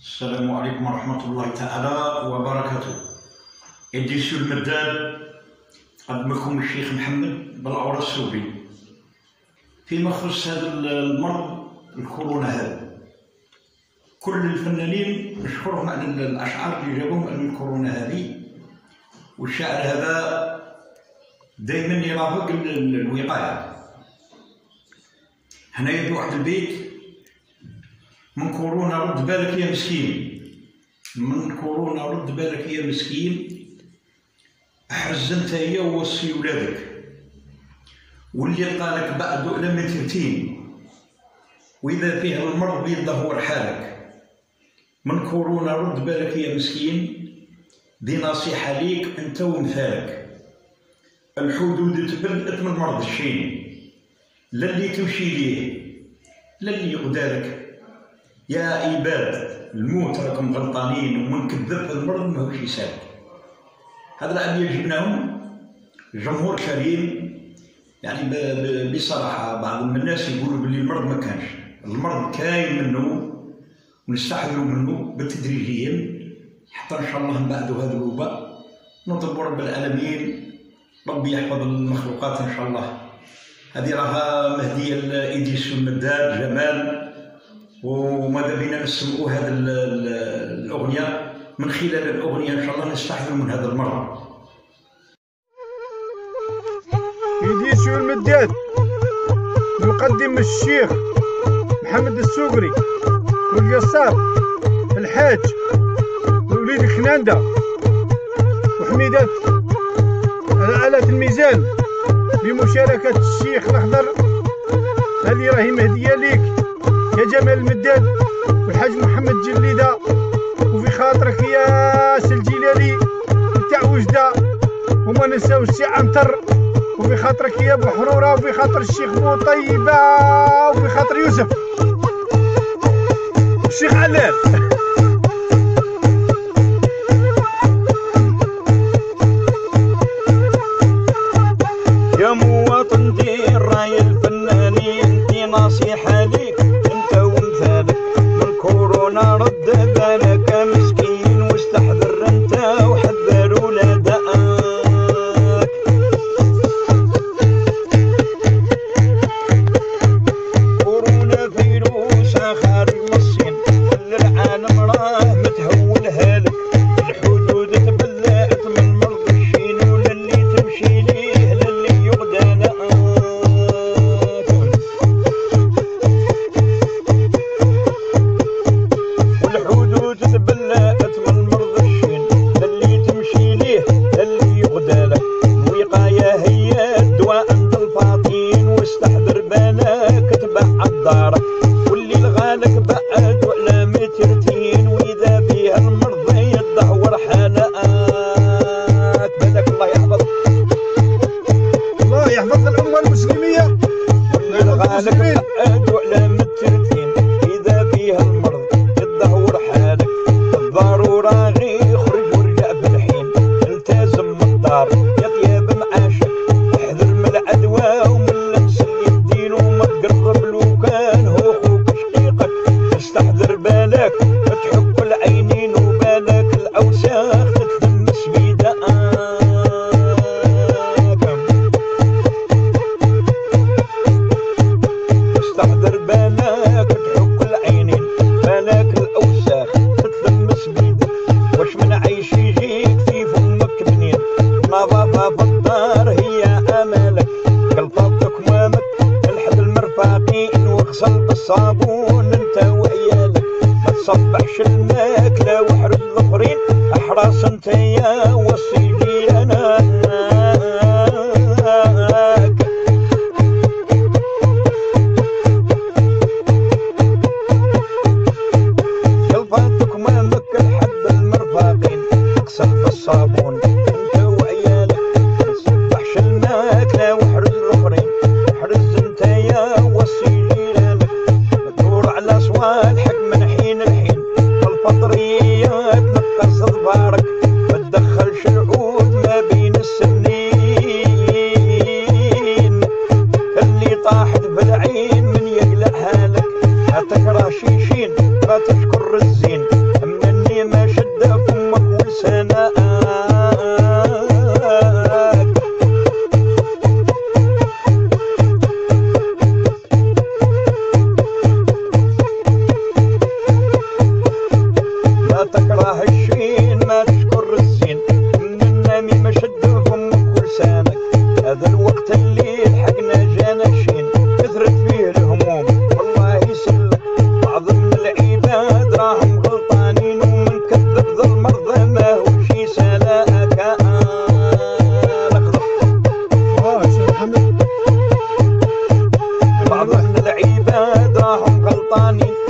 السلام عليكم ورحمة الله تعالى وبركاته. إديسيو المداد قدمكم الشيخ محمد بالعور السوبي. فيما يخص هذا المرض الكورونا هذا. كل الفنانين نشكرهم على الأشعار اللي جابوهم عن الكورونا هذه. والشعر هذا دائما يرافق الوقاية. هنايا في واحد البيت من كورونا رد بالك يا مسكين. من كورونا رد بالك يا مسكين. حز أنت هي ووصي ولادك. واللي قالك بعد لما ترتين. وإذا فيه المرض بيدهور حالك. من كورونا رد بالك يا مسكين. دي نصيحة ليك أنت ومثالك. الحدود تبدأت من مرض الشين. لا اللي تمشي ليه. لا اللي يقدرك. يا عباد الموت راكم غلطانين ومن كذب في المرض ماهوش يسال هذا العام جبناهم جمهور كريم يعني بصراحة بعض الناس يقولوا باللي المرض ما كانش. المرض كاين منه ونستحضروا منه بالتدريجيا حتى إن شاء الله من بعد هذا الوباء نطلب رب العالمين ربي يحفظ المخلوقات إن شاء الله. هذه راها مهديه الايديسيون مداد جمال. وماذا بينا نسمعوا هذه الأغنية من خلال الأغنية إن شاء الله نستحضر من هذا المرض ايديسيون المداد نقدم الشيخ محمد السوقري والقصاب الحاج وليد الخنانده وحميدة آلة الميزان بمشاركة الشيخ الأخضر. هذه راهي مهدية ليك. يا جمال المداد والحاج محمد جليدة وفي خاطرك يا سلجلالي تاع وجدة وما نساوش سي عنتر وفي خاطرك يا بحرورة وفي خاطر الشيخ بوطيبة وفي خاطر يوسف. الشيخ علال دارك واللي لغالك بعد وعلى مترتين وإذا بيها المرض يدهور حالك بالك الله يحفظك. الله يحفظ الأمة المسلمية. واللي لغالك بعد الاخرين احرص انت يا وصي جيرانك قلباتك ما بالصابون. 把你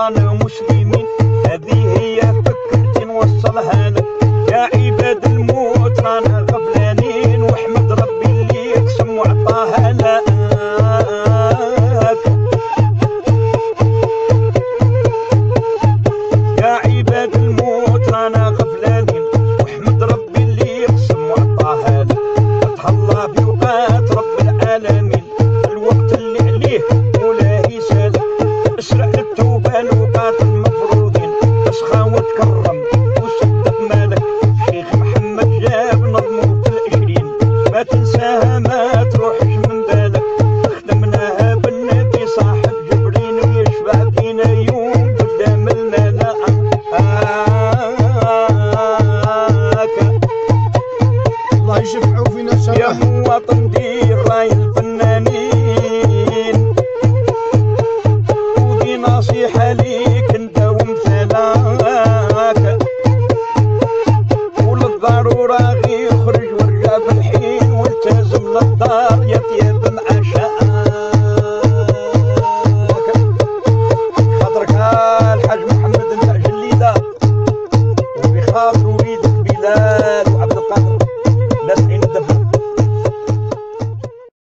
اخوان المسلمين. هذه هي فكرتي نوصلها هو دير رأي الفنانين. ودي نصيحة ليك انت ومثالك وللضرورة غير خرج ورجع في الحين والتزم للدار يا